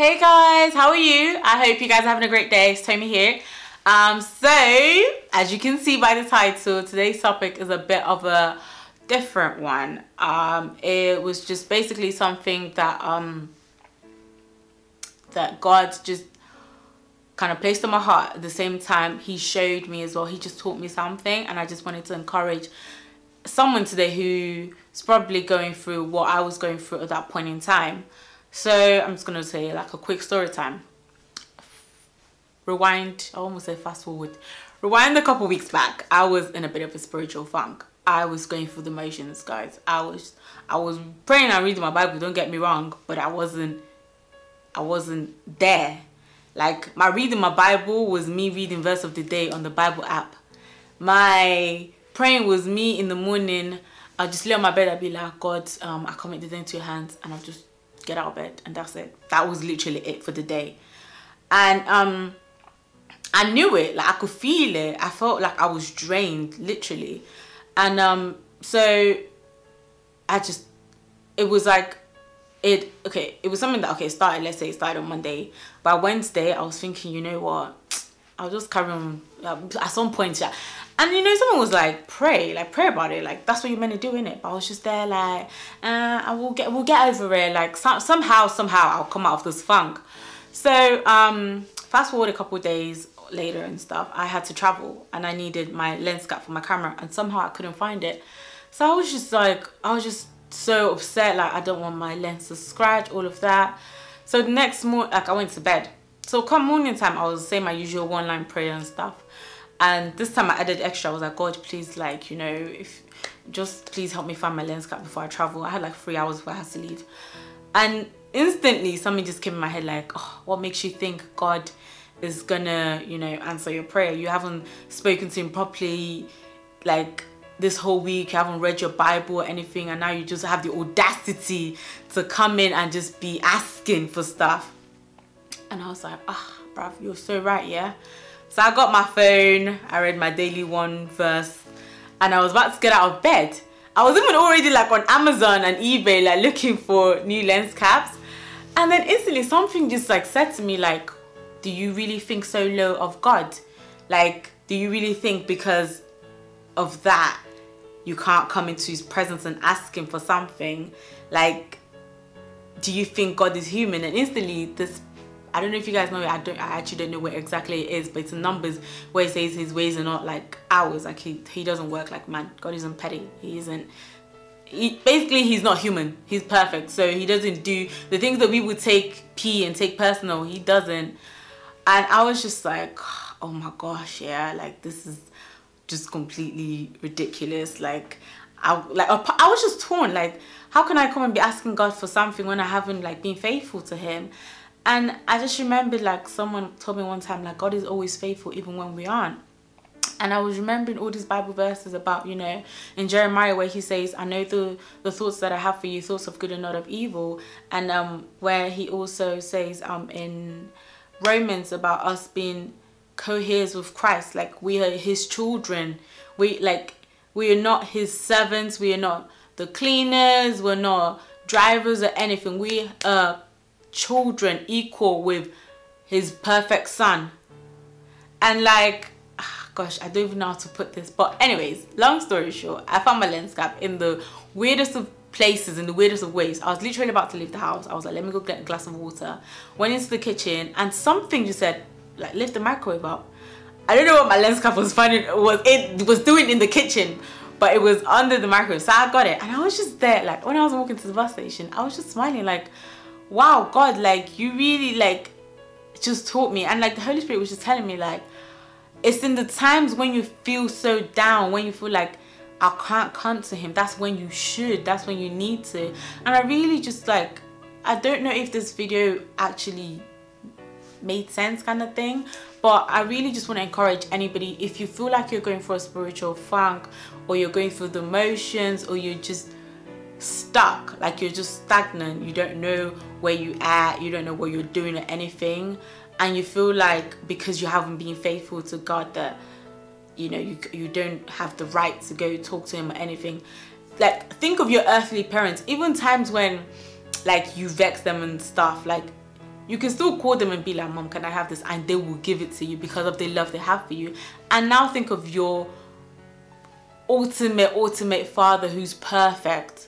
Hey guys, how are you? I hope you guys are having a great day. It's Tomi here. Um, so, as you can see by the title, today's topic is a bit of a different one. Um, it was just basically something that um, that God just kind of placed on my heart at the same time he showed me as well he just taught me something and i just wanted to encourage someone today who's probably going through what i was going through at that point in time so i'm just to say like a quick story time rewind i almost say fast forward rewind a couple weeks back i was in a bit of a spiritual funk i was going through the motions guys i was i was praying and reading my bible don't get me wrong but i wasn't i wasn't there like my reading my Bible was me reading verse of the day on the Bible app. My praying was me in the morning. I'll just lay on my bed. I'll be like, God, um, I commit day into your hands, and I'll just get out of bed, and that's it. That was literally it for the day. And um, I knew it. Like I could feel it. I felt like I was drained, literally. And um, so I just, it was like it okay it was something that okay started let's say it started on monday by wednesday i was thinking you know what i'll just carry on at some point yeah. And you know someone was like pray like pray about it like that's what you're meant to do in it but i was just there like uh i will get we'll get over it like some, somehow somehow i'll come out of this funk. So um fast forward a couple days later and stuff i had to travel and i needed my lens cap for my camera and somehow i couldn't find it. So i was just like i was just so upset like I don't want my lens to scratch all of that. So the next morning like I went to bed so come morning time I was saying my usual one line prayer and stuff. And this time I added extra. I was like God please like you know if just please help me find my lens cap before I travel. I had like three hours before I had to leave. And instantly something just came in my head like oh, what makes you think God is gonna you know answer your prayer? You haven't spoken to him properly like this whole week, you haven't read your Bible or anything, and now you just have the audacity to come in and just be asking for stuff. And I was like, ah, oh, bruv, you're so right, yeah? So I got my phone, I read my daily one verse, and I was about to get out of bed. I was even already like on Amazon and eBay, like looking for new lens caps. And then instantly something just like said to me like, do you really think so low of God? Like, do you really think because of that you can't come into his presence and ask him for something like do you think god is human and instantly this i don't know if you guys know it i don't i actually don't know where exactly it is but it's in numbers where it says his ways are not like ours like he he doesn't work like man god isn't petty he isn't he, basically he's not human he's perfect so he doesn't do the things that we would take p and take personal he doesn't and i was just like oh my gosh yeah like this is just completely ridiculous. Like, I like I was just torn. Like, how can I come and be asking God for something when I haven't like been faithful to Him? And I just remembered like someone told me one time like God is always faithful even when we aren't. And I was remembering all these Bible verses about, you know, in Jeremiah where he says, I know the, the thoughts that I have for you, thoughts of good and not of evil. And um, where he also says um, in Romans about us being co-heirs with Christ. Like we are his children. We like we are not his servants. We are not the cleaners. We're not drivers or anything. We are children equal with his perfect son. And like ah, gosh, I don't even know how to put this. But anyways, long story short, I found my lens cap in the weirdest of places in the weirdest of ways. I was literally about to leave the house. I was like, let me go get a glass of water. Went into the kitchen and something just said, like lift the microwave up. I don't know what my lens cap was finding was it was doing in the kitchen, but it was under the microwave. So I got it and I was just there like when I was walking to the bus station, I was just smiling like, wow, God, like you really like just taught me. And like the Holy Spirit was just telling me like it's in the times when you feel so down, when you feel like I can't come to him, that's when you should, that's when you need to. And I really just like I don't know if this video actually made sense kind of thing but i really just want to encourage anybody if you feel like you're going for a spiritual funk or you're going through the motions or you're just stuck like you're just stagnant you don't know where you at you don't know what you're doing or anything and you feel like because you haven't been faithful to god that you know you, you don't have the right to go talk to him or anything like think of your earthly parents even times when like you vex them and stuff like you can still call them and be like, Mom, can I have this? And they will give it to you because of the love they have for you. And now think of your ultimate, ultimate father who's perfect.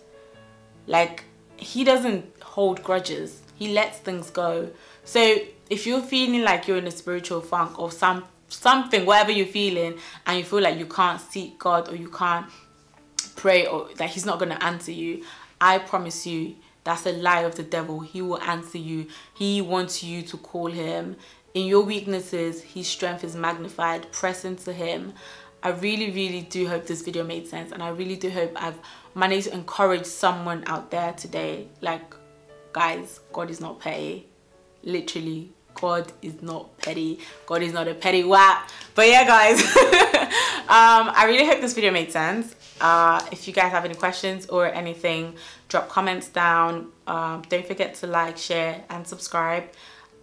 Like, he doesn't hold grudges, he lets things go. So, if you're feeling like you're in a spiritual funk or some something, whatever you're feeling, and you feel like you can't seek God or you can't pray or that He's not going to answer you, I promise you, that's a lie of the devil. He will answer you. He wants you to call Him. In your weaknesses, His strength is magnified. Press into Him. I really, really do hope this video made sense, and I really do hope I've managed to encourage someone out there today. Like, guys, God is not petty. Literally, God is not petty. God is not a petty whack. But yeah, guys, um, I really hope this video made sense. Uh, if you guys have any questions or anything, drop comments down. Um, don't forget to like, share, and subscribe.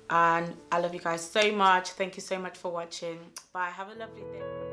And I love you guys so much. Thank you so much for watching. Bye. Have a lovely day.